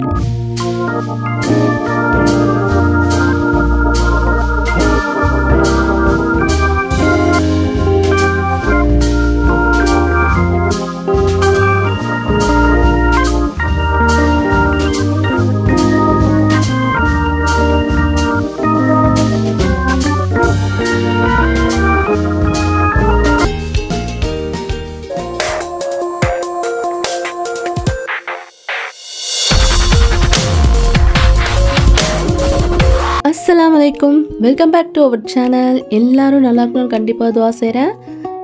Música அஸ்லாம் வலைக்கும் welcome back to our channel எல்லோரும் நல்லா இருக்கணும்னு கண்டிப்பாக துவா செய்கிறேன்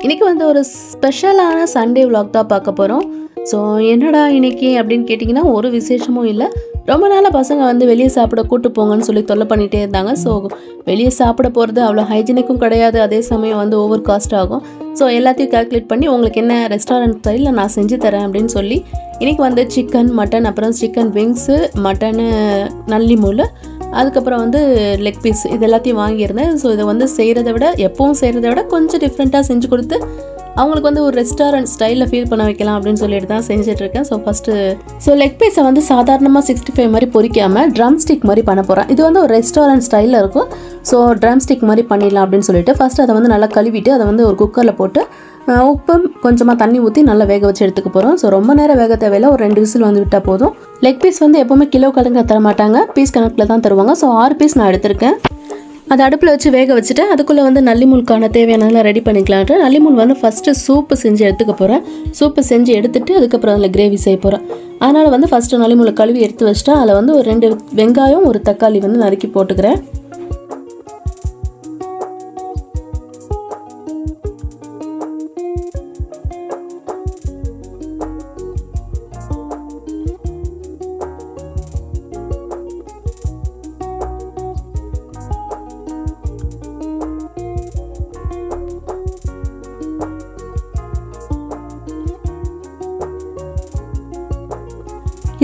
இன்றைக்கி வந்து ஒரு ஸ்பெஷலான சண்டே விலாக் தான் பார்க்க போகிறோம் ஸோ என்னடா இன்றைக்கி அப்படின்னு கேட்டிங்கன்னா ஒரு விசேஷமும் இல்லை. ரொம்ப நாளாக பசங்க வந்து வெளியே சாப்பிட கூட்டு போங்கன்னு சொல்லி தொல்லை பண்ணிகிட்டே இருந்தாங்க. ஸோ வெளியே சாப்பிட போகிறது அவ்வளோ ஹைஜீனிக்கும் கிடையாது. அதே சமயம் வந்து ஓவர் காஸ்ட் ஆகும். ஸோ எல்லாத்தையும் கால்குலேட் பண்ணி உங்களுக்கு என்ன ரெஸ்டாரண்ட் ஸ்டைலில் நான் செஞ்சு தரேன் அப்படின்னு சொல்லி இன்றைக்கி வந்து சிக்கன் மட்டன் அப்புறம் சிக்கன் விங்ஸு மட்டனு நல்லி முள் அதுக்கப்புறம் வந்து லெக் பீஸ் இது எல்லாத்தையும் வாங்கியிருந்தேன். ஸோ இதை வந்து செய்கிறத விட எப்பவும் செய்கிறத விட கொஞ்சம் டிஃப்ரெண்ட்டாக செஞ்சு கொடுத்து அவங்களுக்கு வந்து ஒரு ரெஸ்டாரண்ட் ஸ்டைலில் ஃபீல் பண்ண வைக்கலாம் அப்படின்னு சொல்லிட்டு தான் செஞ்சிட்ருக்கேன் ஸோ ஃபஸ்ட்டு ஸோ லெக் பீஸை வந்து சாதாரணமாக சிக்ஸ்டி ஃபைவ் மாதிரி பொறிக்காமல் ட்ரம் ஸ்டிக் மாதிரி பண்ண போகிறேன் இது வந்து ஒரு ரெஸ்டாரண்ட் ஸ்டைலில் இருக்கும். ஸோ ட்ரம் ஸ்டிக் மாதிரி பண்ணிடலாம் அப்படின்னு சொல்லிட்டு ஃபஸ்ட்டு அதை வந்து நல்லா கழுவிட்டு அதை வந்து ஒரு குக்கரில் போட்டு உப்பும் உப்பு கொஞ்சமாக தண்ணி ஊற்றி நல்லா வேக வச்சு எடுத்துக்க போகிறோம் ஸோ ரொம்ப நேரம் வேக தேவையில்ல. ஒரு ரெண்டு விசில் வந்து விட்டால் போதும். லெக் பீஸ் வந்து எப்போவுமே கிலோ கணக்கில் தர மாட்டாங்க. பீஸ் கணக்கில் தான் தருவாங்க. ஸோ ஆறு பீஸ் நான் எடுத்திருக்கேன். அதை அடுப்பில் வச்சு வேக வச்சுட்டு அதுக்குள்ளே வந்து நல்லிமூலுக்கான தேவையானதெல்லாம் ரெடி பண்ணிக்கலான்ட்டு நல்லிமூல் வந்து ஃபஸ்ட்டு சூப்பு செஞ்சு எடுத்துக்க போகிறேன் சூப்பு செஞ்சு எடுத்துட்டு அதுக்கப்புறம் அதில் கிரேவி செய்ய போகிறேன் அதனால் வந்து ஃபஸ்ட்டு நல்லிமூலை கழுவி எடுத்து வச்சுட்டு அதில் வந்து ஒரு ரெண்டு வெங்காயம் ஒரு தக்காளி வந்து நறுக்கி போட்டுக்கிறேன்.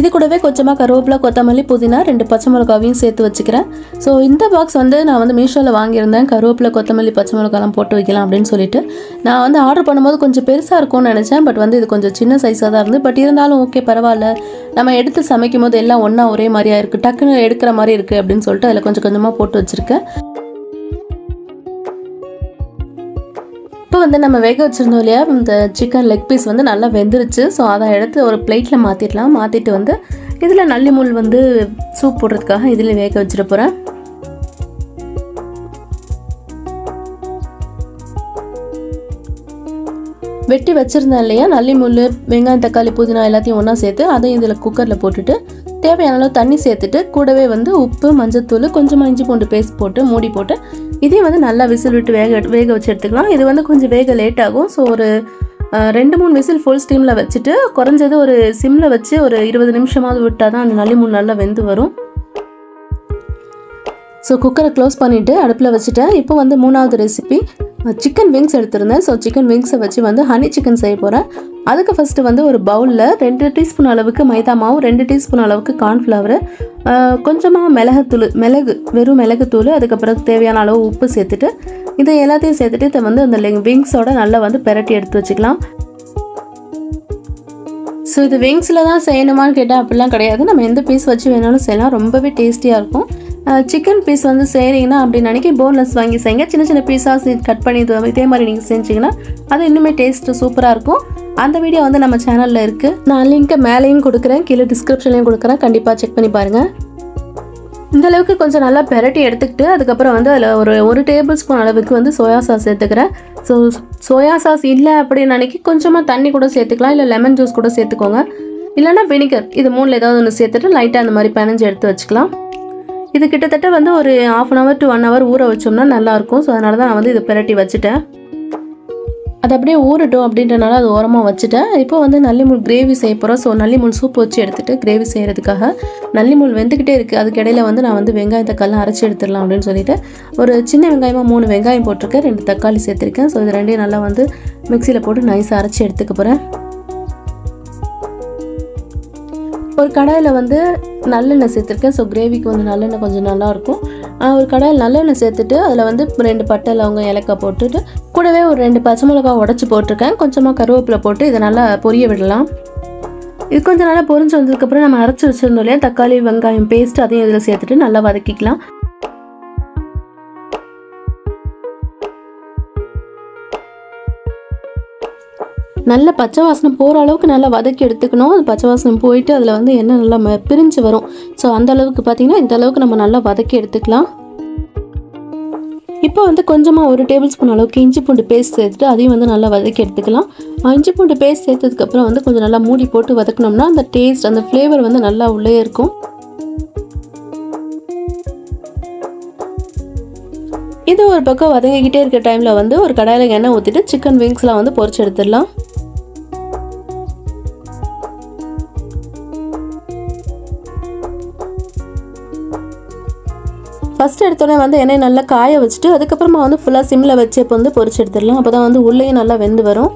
இது கூடவே கொஞ்சமாக கருவேப்பிலை கொத்தமல்லி புதினா ரெண்டு பச்சை மிளகாவையும் சேர்த்து வச்சுக்கிறேன். ஸோ இந்த பாக்ஸ் வந்து நான் வந்து மீஷோவில் வாங்கியிருந்தேன். கருவேப்பிலை கொத்தமல்லி பச்சை மிளகாலாம் போட்டு வைக்கலாம் அப்படின்னு சொல்லிட்டு. நான் வந்து ஆர்டர் பண்ணும்போது கொஞ்சம் பெருசாக இருக்கும்னு நினச்சேன். பட் வந்து இது கொஞ்சம் சின்ன சைஸாக தான் இருந்து பட் இருந்தாலும் ஓகே பரவாயில்ல. நம்ம எடுத்து சமைக்கும் போது எல்லாம் ஒன்றா ஒரே மாதிரியா இருக்குது டக்குன்னு எடுக்கிற மாதிரி இருக்குது அப்படின்னு சொல்லிட்டு அதில் கொஞ்சம் கொஞ்சமாக போட்டு வச்சுருக்கேன். இப்போ வந்து நம்ம வேக வச்சுருந்தோம் இல்லையா இந்த சிக்கன் லெக் பீஸ் வந்து நல்லா வெந்துருச்சு. ஸோ அதை எடுத்து ஒரு பிளேட்டில் மாற்றிடலாம் மாற்றிட்டு வந்து இதில் நல்லி முள் வந்து சூப் போடுறதுக்காக இதில் வேக வச்சுட்டு போகிறேன் வெட்டி வச்சுருந்தேன் இல்லையா நல்லி முள் வெங்காயம் தக்காளி புதினா எல்லாத்தையும் ஒன்றா சேர்த்து அதையும் இதில் குக்கரில் போட்டுட்டு தேவையான அளவு தண்ணி சேர்த்துட்டு கூடவே வந்து உப்பு மஞ்சத்தூள் கொஞ்சமாக இஞ்சி பூண்டு பேஸ்ட் போட்டு மூடி போட்டு இதையும் வந்து நல்லா விசில் விட்டு வேக வேக வச்சு எடுத்துக்கலாம். இது வந்து கொஞ்சம் வேக லேட் ஆகும். ஸோ ஒரு ரெண்டு மூணு விசில் ஃபுல் ஸ்டீமில் வச்சுட்டு குறைஞ்சது ஒரு சிம்மில் வச்சு ஒரு இருபது நிமிஷமாவது விட்டால் தான் அந்த நல்லி மூணு நல்லா வெந்து வரும். ஸோ குக்கரை க்ளோஸ் பண்ணிவிட்டு அடுப்பில் வச்சுட்டேன். இப்போ வந்து மூணாவது ரெசிபி சிக்கன் விங்ஸ் எடுத்திருந்தேன். ஸோ சிக்கன் விங்ஸை வச்சு வந்து ஹனி சிக்கன் செய்ய போகிறேன் அதுக்கு ஃபஸ்ட்டு வந்து ஒரு பவுலில் ரெண்டு டீஸ்பூன் அளவுக்கு மைதா மாவு ரெண்டு டீஸ்பூன் அளவுக்கு கார்ன்ஃப்ளவர் கொஞ்சமாக மிளகுத்தூள் மிளகு வெறும் மிளகுத்தூள் அதுக்கப்புறம் தேவையான அளவு உப்பு சேர்த்துட்டு இதை எல்லாத்தையும் சேர்த்துட்டு இதை வந்து அந்த விங்ஸோட நல்லா வந்து பெரட்டி எடுத்து வச்சுக்கலாம். ஸோ இது விங்ஸில் தான் செய்யணுமான்னு கேட்டால் அப்படிலாம் கிடையாது. நம்ம எந்த பீஸ் வச்சு வேணாலும் செய்யலாம். ரொம்பவே டேஸ்டியாக இருக்கும். சிக்கன் பீஸ் வந்து செய்கிறீங்கன்னா அப்படி நினைக்கி போன்லெஸ் வாங்கி செய்யுங்க சின்ன சின்ன பீஸாக கட் பண்ணி இதே மாதிரி நீங்கள் செஞ்சீங்கன்னா அது இன்னுமே டேஸ்ட்டு சூப்பராக இருக்கும். அந்த வீடியோ வந்து நம்ம சேனலில் இருக்குது நான் லிங்க்கை மேலேயும் கொடுக்குறேன் கீழே டிஸ்கிரிப்ஷன்லையும் கொடுக்குறேன். கண்டிப்பாக செக் பண்ணி பாருங்கள் இந்த அளவுக்கு கொஞ்சம் நல்லா பெரட்டி எடுத்துக்கிட்டு அதுக்கப்புறம் வந்து அதில் ஒரு ஒரு டேபிள் ஸ்பூன் அளவுக்கு வந்து சோயா சாஸ் சேர்த்துக்கிறேன். ஸோ சோயா சாஸ் இல்லை அப்படின்னு நினைக்கி கொஞ்சமாக தண்ணி கூட சேர்த்துக்கலாம் இல்லை லெமன் ஜூஸ் கூட சேர்த்துக்கோங்க. இல்லைன்னா வினிகர் இது மூணில் ஏதாவது ஒன்று சேர்த்துட்டு லைட்டாக அந்த மாதிரி பிணைஞ்சு எடுத்து வச்சுக்கலாம். இது கிட்டத்தட்ட வந்து ஒரு half an hour to one hour ஊற வச்சோம்னா நல்லாயிருக்கும். ஸோ அதனால தான் நான் வந்து இதை பிரட்டி வச்சுட்டேன். அது அப்படியே ஊறட்டும் அப்படின்றனால அது ஓரமாக வச்சுட்டேன். இப்போ வந்து நல்லிமுள் கிரேவி செய்ய போகிறோம் ஸோ நல்லிமுள் சூப் வச்சு எடுத்துகிட்டு கிரேவி செய்கிறதுக்காக நல்லிமுள் வெந்துக்கிட்டே இருக்குது அதுக்கு வந்து நான் வந்து வெங்காயம் தக்காளி அரைச்சி எடுத்துடலாம் அப்படின்னு சொல்லிட்டு ஒரு சின்ன வெங்காயமாக மூணு வெங்காயம் போட்டிருக்கேன். ரெண்டு தக்காளி சேர்த்துருக்கேன். ஸோ இது ரெண்டையும் நல்லா வந்து மிக்சியில் போட்டு நைஸாக அரைச்சி எடுத்துக்க போகிறேன் ஒரு கடாயில் வந்து நல்லெண்ணெய் சேர்த்துருக்கேன். ஸோ கிரேவிக்கு வந்து நல்லெண்ணெய் கொஞ்சம் நல்லாயிருக்கும். ஒரு கடாயில் நல்லெண்ணெய் சேர்த்துட்டு அதில் வந்து ரெண்டு பட்டை லவங்கம் ஏலக்காய் போட்டுட்டு கூடவே ஒரு ரெண்டு பச்சை மிளகாய் உடச்சி போட்டிருக்கேன். கொஞ்சமாக கருவேப்பிலை போட்டு இதை நல்லா பொரிய விடலாம். இது கொஞ்சம் நல்லா பொரிஞ்சு வந்ததுக்கப்புறம் நம்ம அரைச்சி வச்சுருந்தோம் இல்லையா? தக்காளி வெங்காயம் பேஸ்ட் அதையும் இதில் சேர்த்துட்டு நல்லா வதக்கிக்கலாம். நல்ல பச்சை வாசனை போகிற அளவுக்கு நல்லா வதக்கி எடுத்துக்கணும். அது பச்சை வாசனை போயிட்டு அதில் வந்து எண்ணெய் நல்லா ம பிரிஞ்சு வரும். ஸோ அந்த அளவுக்கு பார்த்திங்கன்னா இந்த அளவுக்கு நம்ம நல்லா வதக்கி எடுத்துக்கலாம். இப்போ வந்து கொஞ்சமாக ஒரு டேபிள் ஸ்பூன் அளவுக்கு இஞ்சி பூண்டு பேஸ்ட் சேர்த்துட்டு அதையும் வந்து நல்லா வதக்கி எடுத்துக்கலாம். இஞ்சி பூண்டு பேஸ்ட் சேர்த்ததுக்கப்புறம் வந்து கொஞ்சம் நல்லா மூடி போட்டு வதக்கினோம்னா அந்த டேஸ்ட் அந்த ஃப்ளேவர் வந்து நல்லா உள்ளே இருக்கும். இது ஒரு பக்கம் வதங்கிக்கிட்டே இருக்க டைமில் வந்து ஒரு கடாயில் எண்ணெய் ஊற்றிட்டு சிக்கன் விங்ஸ்லாம் வந்து பொறிச்சு எடுத்துடலாம். ஃபஸ்ட் எடுத்தோடனே வந்து எண்ணெய் நல்லா காய வச்சுட்டு அதுக்கப்புறமா வந்து ஃபுல்லாக சிம்மில் வச்சு இப்போ வந்து பொரிச்சு எடுத்துடலாம். அப்போ தான் வந்து உள்ளேயும் நல்லா வெந்து வரும்.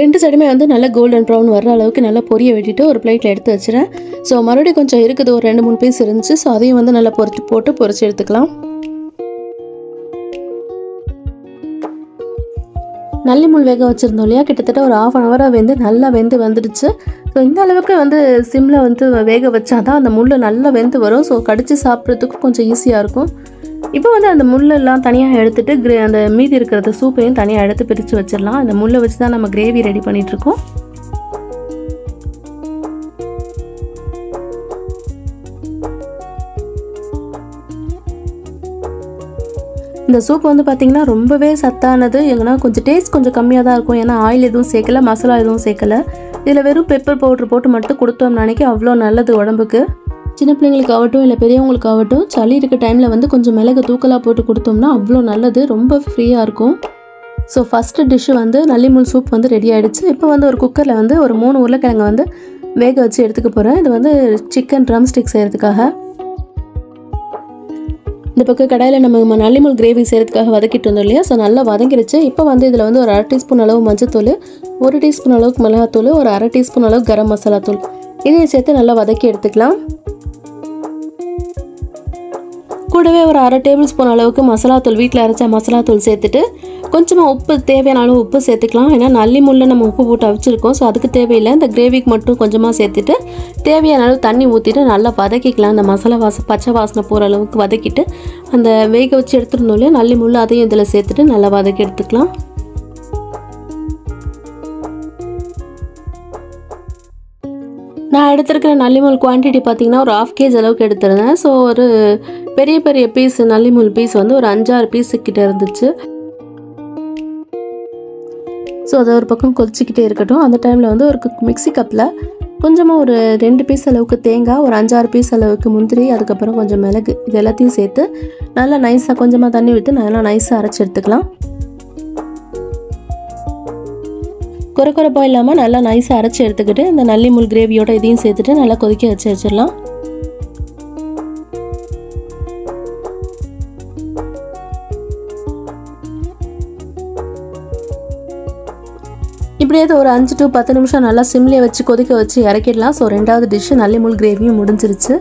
ரெண்டு சைடுமே வந்து நல்லா கோல்டன் ப்ரௌன் வர்ற அளவுக்கு நல்லா பொரிய வெட்டிட்டு ஒரு பிளேட்டில் எடுத்து வச்சுறேன். ஸோ மறுபடியும் கொஞ்சம் இருக்குது ஒரு ரெண்டு மூணு பீஸ் இருந்துச்சு. ஸோ அதையும் வந்து நல்லா பொரிச்சு போட்டு பொரிச்சு எடுத்துக்கலாம். நல்லி முள் வேக வச்சுருந்தோம் இல்லையா? கிட்டத்தட்ட ஒரு ஆஃப் அன் ஹவராக வெந்து நல்லா வெந்து வந்துடுச்சு. ஸோ இந்த அளவுக்கு வந்து சிம்மில் வந்து வேக வச்சா தான் அந்த முள் நல்லா வெந்து வரும். ஸோ கடித்து சாப்பிட்றதுக்கு கொஞ்சம் ஈஸியாக இருக்கும். இப்போ வந்து அந்த முள்ளெல்லாம் தனியாக எடுத்துட்டு கிரே அந்த மீதி இருக்கிற சூப்பையும் தனியாக எடுத்து பிரித்து வச்சிடலாம். அந்த முள்ளை வச்சு தான் நம்ம கிரேவி ரெடி பண்ணிகிட்ருக்கோம் இந்த சூப் வந்து பார்த்திங்கன்னா ரொம்பவே சத்தானது. எங்கன்னா கொஞ்சம் டேஸ்ட் கொஞ்சம் கம்மியாக தான் இருக்கும். ஏன்னா ஆயில் எதுவும் சேர்க்கல மசாலா எதுவும் சேர்க்கல. இதில் வெறும் பெப்பர் பவுட்ரு போட்டு மட்டும் கொடுத்தோம் நினைக்கி அவ்வளோ நல்லது உடம்புக்கு. சின்ன பிள்ளைங்களுக்கு ஆகட்டும் இல்லை பெரியவங்களுக்கு ஆகட்டும் சளி இருக்க டைமில் வந்து கொஞ்சம் மிளகு தூக்கலாக போட்டு கொடுத்தோம்னா அவ்வளோ நல்லது. ரொம்ப ஃப்ரீயாக இருக்கும். ஸோ ஃபஸ்ட்டு டிஷ்ஷு வந்து நல்லிமூல் சூப் வந்து ரெடி ஆகிடுச்சு இப்போ வந்து ஒரு குக்கரில் வந்து ஒரு மூணு உருளைக்கிழங்கு வந்து வேக வச்சு எடுத்துக்க போகிறேன் இது வந்து சிக்கன் ட்ரம் ஸ்டிக் செய்கிறதுக்காக இந்த பக்கம் கடாயில் நம்ம நல்லிமுள் கிரேவி செய்கிறதுக்காக வதக்கிட்டு வந்தோம் இல்லையா? ஸோ நல்லா வதங்கிடுச்சு இப்போ வந்து இதில் வந்து ஒரு அரை டீஸ்பூன் அளவு மஞ்சத்தூள் ஒரு டீஸ்பூன் அளவுக்கு மிளகாத்தூள் ஒரு அரை டீஸ்பூன் அளவுக்கு கரம் மசாலா தூள் இதையும் சேர்த்து நல்லா வதக்கி எடுத்துக்கலாம். கூடவே ஒரு அரை டேபிள் ஸ்பூன் அளவுக்கு மசாலாத்தூள் வீட்டில் அரைச்ச மசாலாத்தூள் சேர்த்துட்டு கொஞ்சமாக உப்பு தேவையான அளவு உப்பு சேர்த்துக்கலாம். ஏன்னா நல்லி முள்ள நம்ம உப்பு போட்டு அவிச்சிருக்கோம். ஸோ அதுக்கு தேவையில்லை. இந்த கிரேவிக்கு மட்டும் கொஞ்சமாக சேர்த்துட்டு தேவையான அளவு தண்ணி ஊற்றிட்டு நல்லா வதக்கிக்கலாம். அந்த மசாலா வாச பச்சை வாசனை போகிற அளவுக்கு வதக்கிட்டு அந்த வேக வச்சு எடுத்துருந்தோம் இல்லையா? நல்லி முள் அதையும் இதில் சேர்த்துட்டு நல்லா வதக்கி எடுத்துக்கலாம். நான் எடுத்திருக்கிற நல்லிமல் குவான்டிட்டி பார்த்தீங்கன்னா ஒரு ஆஃப் கேஜ் அளவுக்கு எடுத்திருந்தேன். ஸோ ஒரு பெரிய பெரிய பீஸ் நல்லிமுள் பீஸ் வந்து ஒரு அஞ்சாறு பீஸு கிட்ட இருந்துச்சு. ஸோ அதை ஒரு பக்கம் கொதிச்சிக்கிட்டே இருக்கட்டும். அந்த டைமில் வந்து ஒரு மிக்ஸி கப்பில் கொஞ்சமாக ஒரு ரெண்டு பீஸ் அளவுக்கு தேங்காய் ஒரு அஞ்சாறு பீஸ் அளவுக்கு முந்திரி அதுக்கப்புறம் கொஞ்சம் மிளகு இது எல்லாத்தையும் சேர்த்து நல்லா நைஸாக கொஞ்சமாக தண்ணி விட்டு நல்லா நைஸாக அரைச்சி எடுத்துக்கலாம். குறை குறைப்பாக இல்லாமல் நல்லா நைஸாக அரைச்சி எடுத்துக்கிட்டு இந்த நல்லிமுள் கிரேவியோட இதையும் சேர்த்துட்டு நல்லா கொதிக்க வச்சு வச்சிடலாம். இப்படியே ஒரு அஞ்சு டு பத்து நிமிஷம் நல்லா சிம்லேயே வச்சு கொதிக்க வச்சு இறக்கிடலாம். ஸோ ரெண்டாவது டிஷ்ஷு நல்லிமுள் கிரேவியும் முடிஞ்சிருச்சு.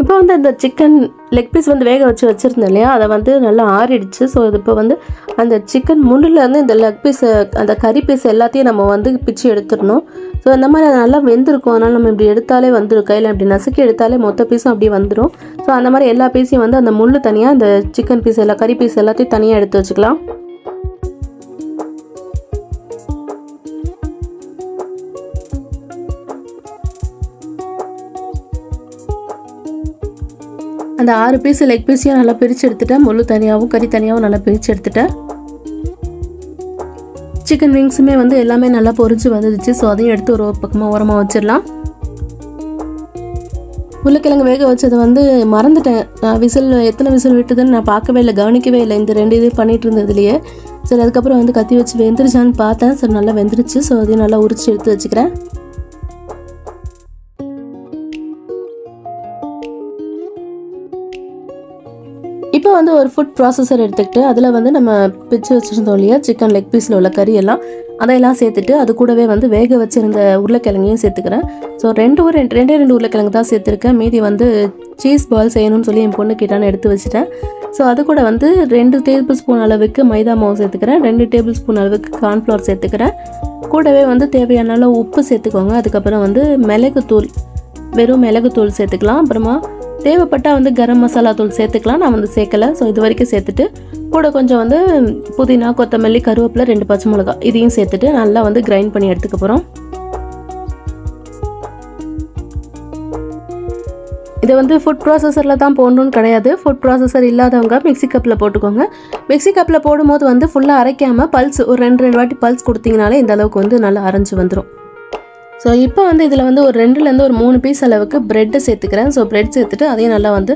இப்போ வந்து அந்த சிக்கன் லெக் பீஸ் வந்து வேக வச்சு வச்சுருந்தேன் இல்லையா? அதை வந்து நல்லா ஆறிடுச்சு. ஸோ இது இப்போ வந்து அந்த சிக்கன் முள்ளுலேருந்து இந்த லெக் பீஸ் அந்த கறி பீஸ் எல்லாத்தையும் நம்ம வந்து பிச்சு எடுத்துடணும். ஸோ இந்த மாதிரி அது நல்லா வெந்திருக்கும். அதனால் நம்ம இப்படி எடுத்தாலே வந்துடும் கையில் இப்படி நசுக்கி எடுத்தாலே மொத்த பீஸும் அப்படியே வந்துடும் ஸோ அந்த மாதிரி எல்லா பீஸையும் வந்து அந்த முள் தனியாக அந்த சிக்கன் பீஸ் எல்லாம் கறி பீஸ் எல்லாத்தையும் தனியாக எடுத்து வச்சுக்கலாம். அந்த ஆறு பீஸ் லெக் பீஸையும் நல்லா பிரித்து எடுத்துட்டேன். முள்ளு தனியாகவும் கறி தனியாகவும் நல்லா பிரித்து எடுத்துட்டேன். சிக்கன் விங்ஸுமே வந்து எல்லாமே நல்லா பொறிச்சு வந்துடுச்சு. ஸோ அதையும் எடுத்து ஒரு பக்கமாக உரமாக வச்சிடலாம். உருளைக்கிழங்கு வேக வச்சது வந்து மறந்துட்டேன். நான் விசில் எத்தனை விசில் விட்டுதுன்னு நான் பார்க்கவே இல்லை கவனிக்கவே இல்லை. இந்த ரெண்டு இது பண்ணிட்டு இருந்ததுலையே. சரி அதுக்கப்புறம் வந்து கத்தி வச்சு வெந்துருச்சான்னு பார்த்தேன். சரி நல்லா வெந்துருச்சு. ஸோ அதையும் நல்லா உரிச்சு எடுத்து வச்சுக்கிறேன். இப்போ வந்து ஒரு ஃபுட் ப்ராசஸர் எடுத்துக்கிட்டு அதில் வந்து நம்ம பிச்சு வச்சுருந்தோம் இல்லையா சிக்கன் லெக் பீஸில் உள்ள கறி எல்லாம் அதையெல்லாம் சேர்த்துட்டு அது கூடவே வந்து வேக வச்சுருந்த உருளைக்கிழங்கையும் சேர்த்துக்கிறேன். ஸோ ரெண்டு ஒரு ரெண்டு ரெண்டே ரெண்டு உருளைக்கிழங்கு தான் சேர்த்துருக்கேன். மீதி வந்து சீஸ் பால் செய்யணும்னு சொல்லி என் பொண்ணு கிட்டான்னு எடுத்து வச்சுட்டேன். ஸோ அது கூட வந்து ரெண்டு டேபிள் ஸ்பூன் அளவுக்கு மைதா மாவு சேர்த்துக்கிறேன். ரெண்டு டேபிள் ஸ்பூன் அளவுக்கு கார்ன்ஃப்ளவர் சேர்த்துக்கிறேன். கூடவே வந்து தேவையான அளவு உப்பு சேர்த்துக்கோங்க. அதுக்கப்புறம் வந்து மிளகுத்தூள் வெறும் மிளகுத்தூள் சேர்த்துக்கலாம். அப்புறமா தேவைப்பட்டால் வந்து கரம் மசாலா தூள் சேர்த்துக்கலாம். நான் வந்து சேர்க்கலை. ஸோ இது வரைக்கும் சேர்த்துட்டு கூட கொஞ்சம் வந்து புதினா கொத்தமல்லி கருவேப்பிலை ரெண்டு பச்சை மிளகா இதையும் சேர்த்துட்டு நல்லா வந்து கிரைண்ட் பண்ணி எடுத்துக்க போகிறோம் இதை வந்து ஃபுட் ப்ராசஸரில் தான் போடணும்னு கிடையாது. ஃபுட் ப்ராசஸர் இல்லாதவங்க மிக்சி கப்பில் போட்டுக்கோங்க. மிக்சி கப்பில் போடும்போது வந்து ஃபுல்லாக அரைக்காமல் பல்ஸ் ஒரு ரெண்டு ரெண்டு வாட்டி பல்ஸ் கொடுத்தீங்கனாலே இந்த அளவுக்கு வந்து நல்லா அரைஞ்சு வந்துடும் ஸோ இப்போ வந்து இதில் வந்து ஒரு ரெண்டுலேருந்து ஒரு மூணு பீஸ் அளவுக்கு ப்ரெட்டை சேர்த்துக்கிறேன். ஸோ ப்ரெட் சேர்த்துட்டு அதையும் நல்லா வந்து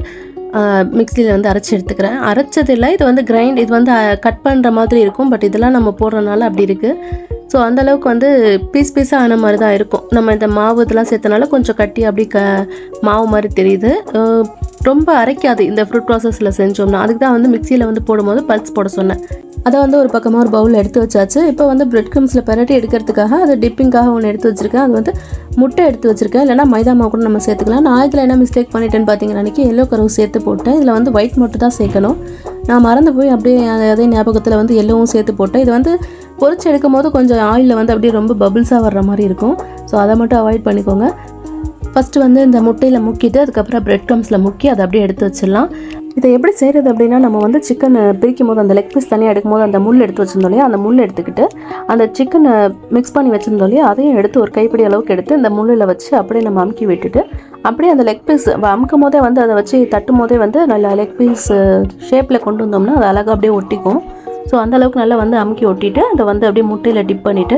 மிக்சியில் வந்து அரைச்சி எடுத்துக்கிறேன். அரைச்சது இல்லை இது வந்து கிரைண்ட் இது வந்து கட் பண்ணுற மாதிரி இருக்கும். பட் இதெல்லாம் நம்ம போடுறனால அப்படி இருக்குது ஸோ அந்தளவுக்கு வந்து பீஸ் பீஸாக ஆன மாதிரி தான் இருக்கும். நம்ம இந்த மாவு இதெல்லாம் சேர்த்தனால கொஞ்சம் கட்டி அப்படி க மாவு மாதிரி தெரியுது. ரொம்ப அரைக்காது. இந்த ஃப்ரூட் ப்ராசஸில் செஞ்சோம்னா அதுக்கு தான் வந்து மிக்சியில் வந்து போடும்போது பல்ஸ் போட சொன்னேன். அதை வந்து ஒரு பக்கமாக ஒரு பவுலில் எடுத்து வச்சாச்சு. இப்போ வந்து பிரெட் க்ரம்ஸில் பரட்டி எடுக்கிறதுக்காக அது டிப்பிங்காக ஒன்று எடுத்து வச்சுருக்கேன். அது வந்து முட்டை எடுத்து வச்சிருக்கேன். இல்லைனா மைதா மாவு கூட நம்ம சேர்த்துக்கலாம். நான் இதில் என்ன மிஸ்டேக் பண்ணிட்டேன்னு பார்த்தீங்கன்னா அன்றைக்கி எல்லோ கருவு சேர்த்து போட்டேன். இதில் வந்து ஒயிட் மட்டும் தான் சேர்க்கணும். நான் மறந்து போய் அப்படியே அதே ஞாபகத்தில் வந்து எல்லோவும் சேர்த்து போட்டேன். இது வந்து பொறிச்சு எடுக்கும் போது கொஞ்சம் ஆயிலில் வந்து அப்படியே ரொம்ப பபிள்ஸாக வர்ற மாதிரி இருக்கும். ஸோ அதை மட்டும் அவாய்ட் பண்ணிக்கோங்க. ஃபஸ்ட்டு வந்து இந்த முட்டையில் முக்கிட்டு அதுக்கப்புறம் ப்ரெட் க்ரம்ஸில் முக்கி அதை அப்படியே எடுத்து வச்சிடலாம். இதை எப்படி செய்கிறது அப்படின்னா நம்ம வந்து சிக்கனை பிரிக்கும் போது அந்த லெக் பீஸ் தனியாக எடுக்கும் போது அந்த முள் எடுத்து வச்சிருந்தோம் இல்லையா? அந்த முள் எடுத்துக்கிட்டு அந்த சிக்கனை மிக்ஸ் பண்ணி வச்சுருந்தோம் இல்லையா? அதையும் எடுத்து ஒரு கைப்பிடி அளவுக்கு எடுத்து இந்த முள்ளில் வச்சு அப்படியே நம்ம அமுக்கி விட்டுட்டு அப்படியே அந்த லெக் பீஸ் அமுக்கும் போதே வந்து அதை வச்சு தட்டும் போதே வந்து நல்லா லெக் பீஸ் ஷேப்பில் கொண்டு வந்தோம்னா அது அழகாக அப்படியே ஒட்டிக்கும். ஸோ அந்தளவுக்கு நல்லா வந்து அமுக்கி ஒட்டிட்டு அதை வந்து அப்படியே முட்டையில் டிப் பண்ணிவிட்டு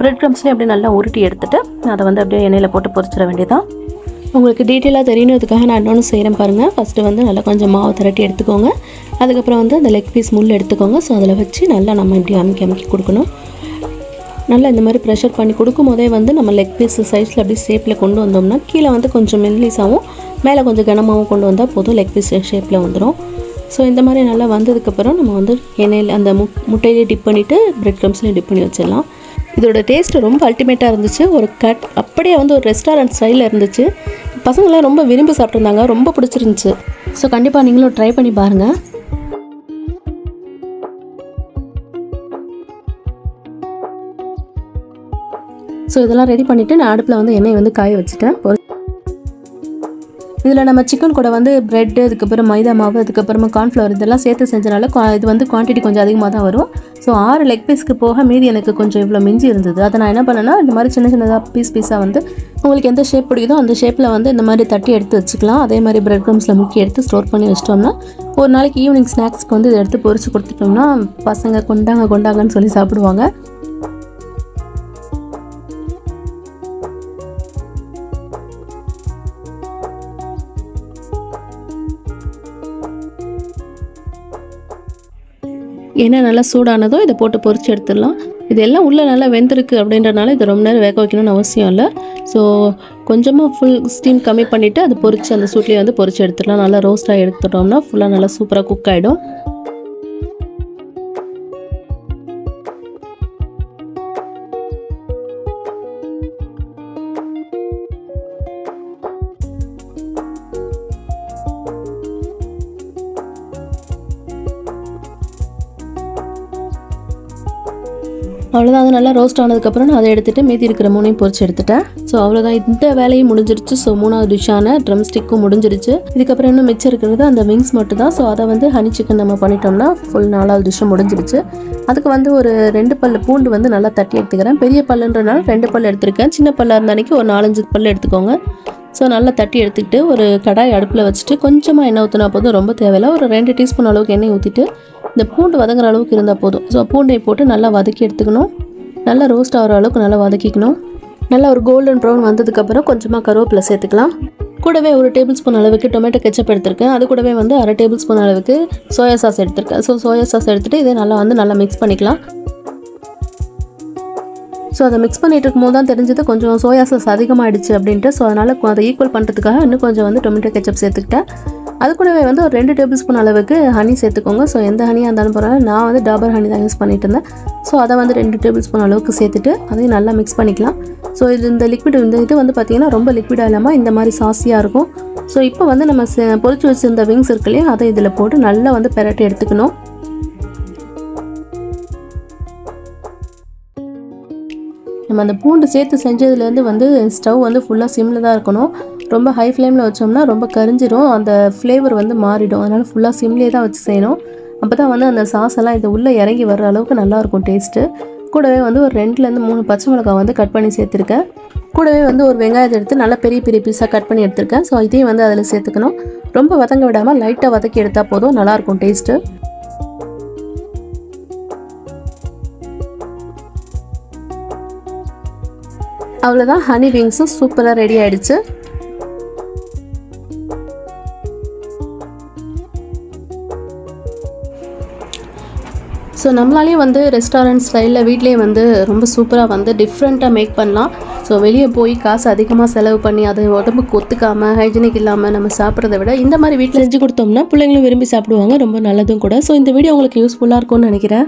பிரெட் க்ரம்ஸ்லேயும் அப்படியே நல்லா உருட்டி எடுத்துகிட்டு அதை வந்து அப்படியே எண்ணெயில் போட்டு பொரிச்சிட வேண்டியதான் உங்களுக்கு டீட்டெயிலாக தெரியணுறதுக்காக நான் இன்னொன்று செய்கிறேன் பாருங்கள் ஃபஸ்ட்டு வந்து நல்லா கொஞ்சம் மாவு திரட்டி எடுத்துக்கோங்க. அதுக்கப்புறம் வந்து அந்த லெக் பீஸ் முள் எடுத்துக்கோங்க. ஸோ அதில் வச்சு நல்லா நம்ம இப்படி அமுக்கி அமுக்கி கொடுக்கணும். நல்லா இந்த மாதிரி ப்ரெஷர் பண்ணி கொடுக்கும் போதே வந்து நம்ம லெக் பீஸ் சைஸில் அப்படி ஷேப்பில் கொண்டு வந்தோம்னா கீழே வந்து கொஞ்சம் மெல்லிஸாகவும் மேலே கொஞ்சம் கனமாகவும் கொண்டு வந்தால் போதும். லெக் பீஸ் ஷேப்பில் வந்துடும் ஸோ இந்த மாதிரி நல்லா வந்ததுக்கப்புறம் நம்ம வந்து எண்ணெயில் அந்த மு முட்டையிலே டிப் பண்ணிவிட்டு பிரெட் க்ரம்ஸ்லேயும் டிப் பண்ணி வச்சிடலாம். இதோட டேஸ்ட் ரொம்ப அல்டிமேட்டாக இருந்துச்சு. ஒரு கட் அப்படியே வந்து ஒரு ரெஸ்டாரண்ட் ஸ்டைலில் இருந்துச்சு. பசங்களாம் ரொம்ப விரும்பி சாப்பிட்ருந்தாங்க ரொம்ப பிடிச்சிருந்துச்சு. ஸோ கண்டிப்பாக நீங்களும் ட்ரை பண்ணி பாருங்கள் ஸோ இதெல்லாம் ரெடி பண்ணிவிட்டு நான் அடுப்பில் வந்து எண்ணெய் வந்து காய வச்சுட்டேன். இதில் நம்ம சிக்கன் கூட வந்து ப்ரெட்டு அதுக்கப்புறம் மைதா மாவு அதுக்கப்புறமா கார்ன்ஃப்ளவர் இதெல்லாம் சேர்த்து செஞ்சனால இது வந்து குவான்டிட்டி கொஞ்சம் அதிகமாக தான் வரும். ஸோ ஆறு லெக் பீஸ்க்கு போக மீதி எனக்கு கொஞ்சம் இவ்வளோ மிஞ்சி இருந்தது. அதை நான் என்ன பண்ணேன்னா இந்த மாதிரி சின்ன சின்னதாக பீஸ் பீஸாக வந்து உங்களுக்கு எந்த ஷேப் பிடிக்குதோ அந்த ஷேப்பில் வந்து இந்த மாதிரி தட்டி எடுத்து வச்சுக்கலாம். அதே மாதிரி ப்ரெட் க்ரம்ஸில் முக்கி எடுத்து ஸ்டோர் பண்ணி வச்சிட்டோம்னா ஒரு நாளைக்கு ஈவினிங் ஸ்நாக்ஸ்க்கு வந்து இதை எடுத்து பொறிச்சு கொடுத்துட்டோம்னா பசங்க கொண்டாங்க கொண்டாங்கன்னு சொல்லி சாப்பிடுவாங்க. எண்ணெய் நல்லா சூடானதோ இதை போட்டு பொறிச்சு எடுத்துடலாம். இது எல்லாம் உள்ளே நல்லா வெந்திருக்கு அப்படின்றனால இது ரொம்ப நேரம் வேக வைக்கணும்னு அவசியம் இல்லை. ஸோ கொஞ்சமாக ஃபுல் ஸ்டீம் கம்மி பண்ணிவிட்டு அது பொரிச்சு அந்த சூட்லேயே வந்து பொறிச்சு எடுத்துடலாம். நல்லா ரோஸ்ட்டாக எடுத்துட்டோம்னா ஃபுல்லாக நல்லா சூப்பராக குக் ஆகிடும் அது நல்லா ரோஸ்ட் ஆனதுக்கப்புறம் நான் அதை எடுத்துகிட்டு மீதி இருக்கிற மூணையும் பொறிச்சு எடுத்துட்டேன். ஸோ அவ்வளோதான் இந்த வேலையும் முடிஞ்சிருச்சு. ஸோ மூணாவது டிஷ்ஷான ட்ரம் ஸ்டிக்கும் முடிஞ்சிருச்சு. இதுக்கப்புறம் இன்னும் மிச்சம் இருக்கிறது அந்த விங்ஸ் மட்டும் தான் ஸோ அதை வந்து ஹனி சிக்கன் நம்ம பண்ணிட்டோம்னா ஃபுல் நாலாவது டிஷ்ஷும் முடிஞ்சிருச்சு. அதுக்கு வந்து ஒரு ரெண்டு பல்லு பூண்டு வந்து நல்லா தட்டி எடுத்துக்கிறேன். பெரிய பல்லுன்றனால ரெண்டு பல் எடுத்திருக்கேன். சின்ன பல்லாக இருந்த அன்னைக்கு ஒரு நாலஞ்சு பல் எடுத்துக்கோங்க. ஸோ நல்லா தட்டி எடுத்துக்கிட்டு ஒரு கடாய் அடுப்பில் வச்சுட்டு கொஞ்சமாக எண்ணெய் ஊற்றினா போதும். ரொம்ப தேவையில்ல. ஒரு ரெண்டு டீஸ்பூன் அளவுக்கு எண்ணெய் ஊற்றிட்டு இந்த பூண்டு வதங்குற அளவுக்கு இருந்தால் போதும். ஸோ பூண்டை போட்டு நல்லா வதக்கி எடுத்துக்கணும். நல்லா ரோஸ்ட் ஆகிற அளவுக்கு நல்லா வதக்கிக்கணும். நல்லா ஒரு கோல்டன் ப்ரௌன் வந்ததுக்கப்புறம் கொஞ்சமாக கருவேப்பிலை சேர்த்துக்கலாம். கூடவே ஒரு டேபிள் ஸ்பூன் அளவுக்கு டொமேட்டோ கெச்சப் எடுத்திருக்கேன். அது கூடவே வந்து அரை டேபிள் ஸ்பூன் அளவுக்கு சோயா சாஸ் எடுத்திருக்கேன். ஸோ சோயா சாஸ் எடுத்துகிட்டு இதை நல்லா வந்து நல்லா மிக்ஸ் பண்ணிக்கலாம். ஸோ அதை மிக்ஸ் பண்ணிட்டு இருக்கும்போது தான் தெரிஞ்சது கொஞ்சம் சோயா சாஸ் அதிகமாகிடுச்சு அப்படின்ட்டு. ஸோ அதனால் அதை ஈக்குவல் பண்ணுறதுக்காக இன்னும் கொஞ்சம் வந்து டொமேட்டோ கெச்சப் சேர்த்துக்கிட்டேன். அது கூடவே வந்து ஒரு ரெண்டு டேபிள் ஸ்பூன் அளவுக்கு ஹனி சேர்த்துக்கோங்க. ஸோ எந்த ஹனியாக இருந்தாலும் பரவாயில்ல. நான் வந்து டாபர் ஹனி தான் யூஸ் பண்ணிட்டு இருந்தேன். ஸோ அதை வந்து ரெண்டு டேபிள் ஸ்பூன் அளவுக்கு சேர்த்துட்டு அதையும் நல்லா மிக்ஸ் பண்ணிக்கலாம். ஸோ இது இந்த லிக்விட் இந்த இது வந்து பார்த்திங்கன்னா ரொம்ப லிக்விடாக இல்லாமல் இந்த மாதிரி சாஸியாக இருக்கும். ஸோ இப்போ வந்து நம்ம பொறிச்சு வச்சுருந்த விங்ஸ் இருக்கு இல்லையா அதை இதில் போட்டு நல்லா வந்து பெரட்டி எடுத்துக்கணும். நம்ம அந்த பூண்டு சேர்த்து செஞ்சதுலேருந்து வந்து ஸ்டவ் வந்து ஃபுல்லாக சிம்மில் தான் இருக்கணும். ரொம்ப ஹை ஃப்ளேமில் வச்சோம்னா ரொம்ப கரிஞ்சிரும். அந்த ஃப்ளேவர் வந்து மாறிடும். அதனால் ஃபுல்லாக சிம்லேயே தான் வச்சு செய்யணும். அப்போ தான் வந்து அந்த சாஸ் எல்லாம் இது உள்ளே இறங்கி வர்ற அளவுக்கு நல்லாயிருக்கும் டேஸ்ட்டு கூடவே வந்து ஒரு ரெண்டுலேருந்து மூணு பச்சை மிளகாய் வந்து கட் பண்ணி சேர்த்துருக்கேன். கூடவே வந்து ஒரு வெங்காயத்தை எடுத்து நல்லா பெரிய பெரிய பீஸாக கட் பண்ணி எடுத்திருக்கேன். ஸோ இதையும் வந்து அதில் சேர்த்துக்கணும். ரொம்ப வதங்க விடாமல் லைட்டாக வதக்கி எடுத்தால் போதும். நல்லாயிருக்கும் டேஸ்ட்டு அவ்வளோதான் ஹனி விங்ஸும் சூப்பராக ரெடி ஆகிடுச்சு ஸோ நம்மளாலேயும் வந்து ரெஸ்டாரண்ட் ஸ்டைலில் வீட்லேயே வந்து ரொம்ப சூப்பராக வந்து டிஃப்ரெண்ட்டாக மேக் பண்ணலாம். ஸோ வெளியே போய் காசு அதிகமாக செலவு பண்ணி அது உடம்புக்கு ஒத்துக்காமல் ஹைஜீனிக் இல்லாமல் நம்ம சாப்பிட்றத விட இந்த மாதிரி வீட்டில் செஞ்சு கொடுத்தோம்னா பிள்ளைங்களும் விரும்பி சாப்பிடுவாங்க. ரொம்ப நல்லதும் கூட. ஸோ இந்த வீடியோ உங்களுக்கு யூஸ்ஃபுல்லாக இருக்கும்னு நினைக்கிறேன்.